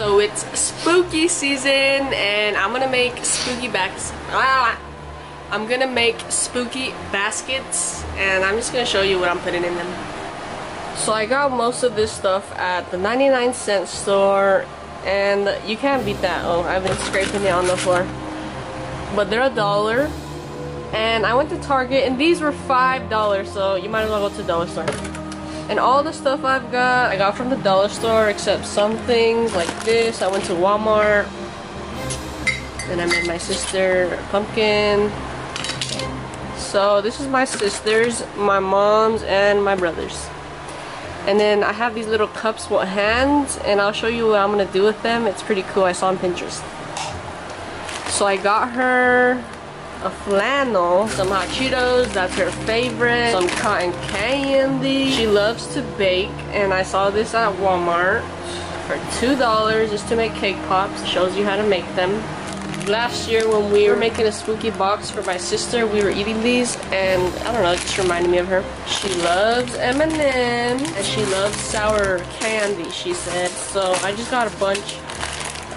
So it's spooky season and I'm gonna make spooky backs. Ah, I'm gonna make spooky baskets and I'm just gonna show you what I'm putting in them. So I got most of this stuff at the 99 cent store and you can't beat that. Oh, I've been scraping it on the floor. But they're a dollar. And I went to Target and these were $5 so you might as well go to the dollar store. And all the stuff I've got, I got from the dollar store except some things like this. I went to Walmart. Then I made my sister a pumpkin. So this is my sister's, my mom's, and my brother's. And then I have these little cups with hands and I'll show you what I'm going to do with them. It's pretty cool. I saw on Pinterest. So I got her a flannel, some hot Cheetos, that's her favorite, some cotton candy. She loves to bake and I saw this at Walmart for $2 just to make cake pops. Shows you how to make them. Last year when we were making a spooky box for my sister, we were eating these and I don't know, it just reminded me of her. She loves M&M and she loves sour candy, she said. So I just got a bunch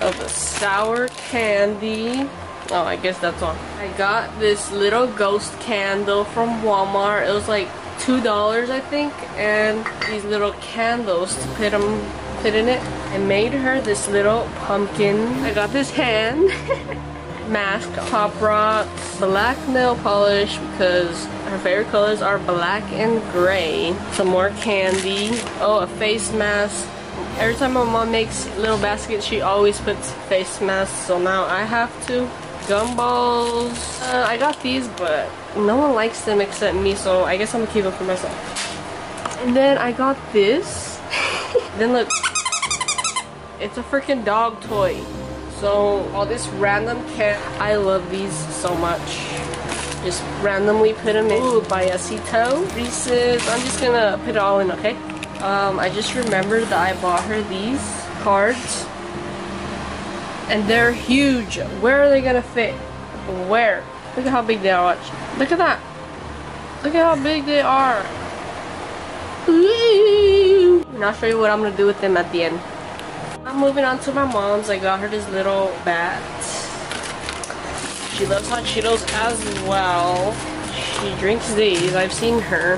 of sour candy Oh, I guess that's all. I got this little ghost candle from Walmart. It was like $2 I think. And these little candles to put them put in it. I made her this little pumpkin. I got this hand. mask, pop rocks, black nail polish because her favorite colors are black and gray. Some more candy. Oh, a face mask. Every time my mom makes little baskets, she always puts face masks. So now I have to gumballs. Uh, I got these, but no one likes them except me, so I guess I'm gonna keep them for myself. And then I got this. then look, it's a freaking dog toy. So all this random cat, I love these so much. Just randomly put them in. Ooh, Bayacito, Reese's. I'm just gonna put it all in, okay? Um, I just remembered that I bought her these cards and they're huge. Where are they gonna fit? Where? Look at how big they are. Look at that. Look at how big they are. And I'll show you what I'm gonna do with them at the end. I'm moving on to my mom's. I got her this little bat. She loves hot Cheetos as well. She drinks these. I've seen her.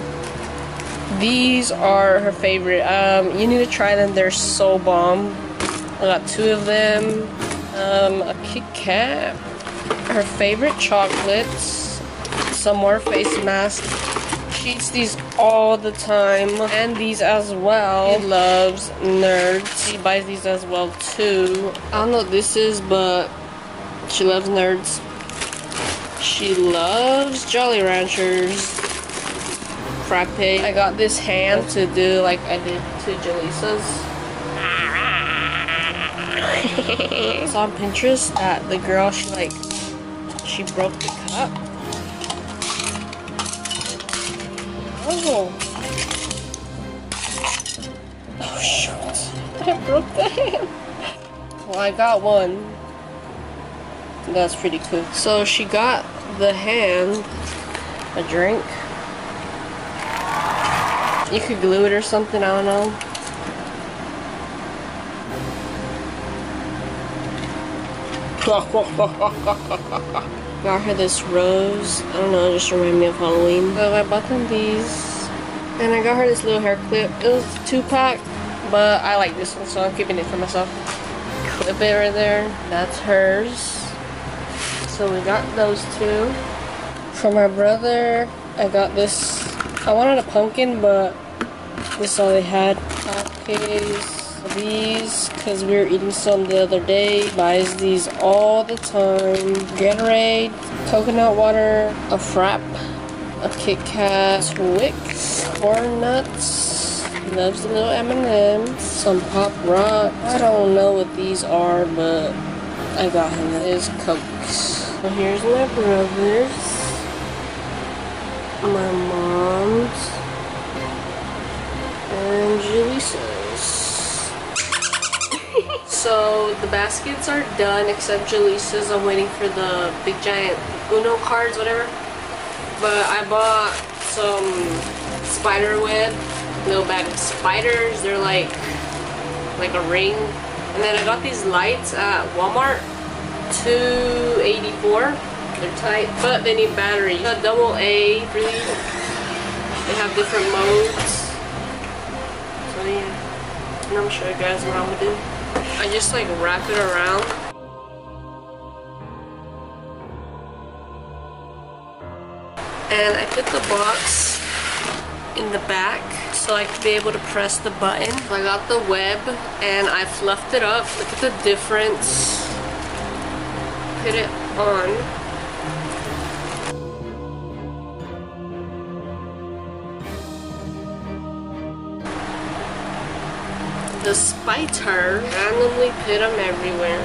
These are her favorite. Um, you need to try them. They're so bomb. I got two of them. Um, a Kit Kat. Her favorite chocolates. Some more face masks. She eats these all the time. And these as well. She loves nerds. She buys these as well too. I don't know what this is, but she loves nerds. She loves Jolly Ranchers. Frappe. I got this hand to do like I did to Jaleesa's. Saw on Pinterest that the girl, she like, she broke the cup. Oh. Oh, shoot. I broke the hand. Well, I got one. That's pretty cool. So she got the hand, a drink. You could glue it or something, I don't know. Got her this rose. I don't know, just remind me of Halloween. So I bought them these. And I got her this little hair clip. It was two pack, but I like this one, so I'm keeping it for myself. Clip it right there. That's hers. So we got those two. For my brother, I got this. I wanted a pumpkin, but this is all they had. These because we were eating some the other day. Buys these all the time. Gatorade, coconut water, a frap, a Kit Kat, Twix, corn nuts. Loves the little M&M's, some Pop Rock. I don't know what these are, but I got him. It is Cokes. So here's my brother's, my mom's, and Jaleesa's. So the baskets are done except Jaleesa's. I'm waiting for the big giant Uno cards, whatever. But I bought some spider web, little bag of spiders. They're like like a ring. And then I got these lights at Walmart, 284. They're tight, but they need batteries. Got double A for these. They have different modes. So yeah, and I'm gonna show you guys what I'm gonna do. I just like wrap it around. And I put the box in the back so I could be able to press the button. I got the web and I fluffed it up. Look at the difference. Put it on. The her, randomly put them everywhere.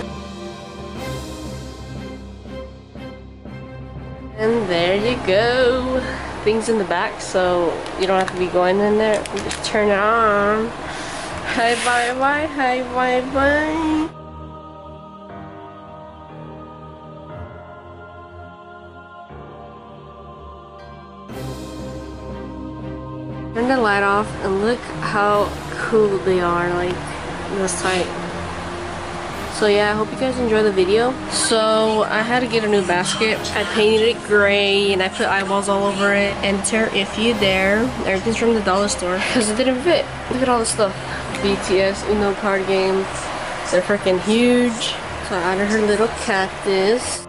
And there you go. Things in the back so you don't have to be going in there. Just turn it on. Hi bye bye, hi bye bye. Turn the light off and look how cool they are like this tight. So yeah, I hope you guys enjoy the video. So I had to get a new basket. I painted it gray and I put eyeballs all over it. Enter if you dare. Everything's from the dollar store because it didn't fit. Look at all this stuff. BTS Uno card games. They're freaking huge. So I added her little cactus.